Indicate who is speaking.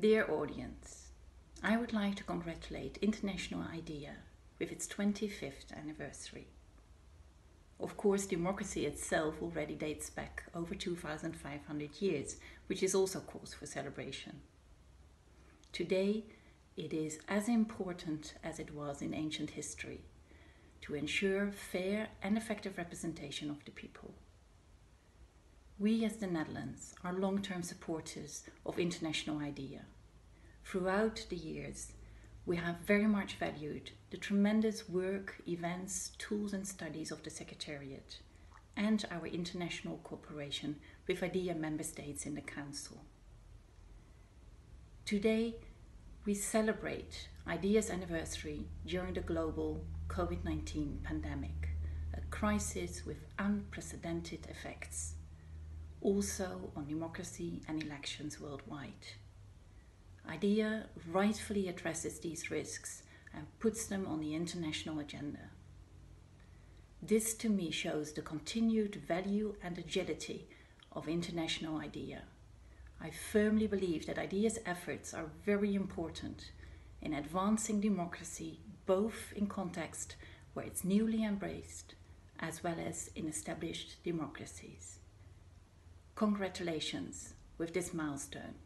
Speaker 1: Dear audience, I would like to congratulate International IDEA with its 25th anniversary. Of course, democracy itself already dates back over 2,500 years, which is also cause for celebration. Today, it is as important as it was in ancient history to ensure fair and effective representation of the people. We as the Netherlands are long-term supporters of International IDEA. Throughout the years, we have very much valued the tremendous work, events, tools and studies of the Secretariat and our international cooperation with IDEA member states in the Council. Today, we celebrate IDEA's anniversary during the global COVID-19 pandemic, a crisis with unprecedented effects, also on democracy and elections worldwide. IDEA rightfully addresses these risks and puts them on the international agenda. This to me shows the continued value and agility of international IDEA. I firmly believe that IDEA's efforts are very important in advancing democracy both in context where it's newly embraced as well as in established democracies. Congratulations with this milestone.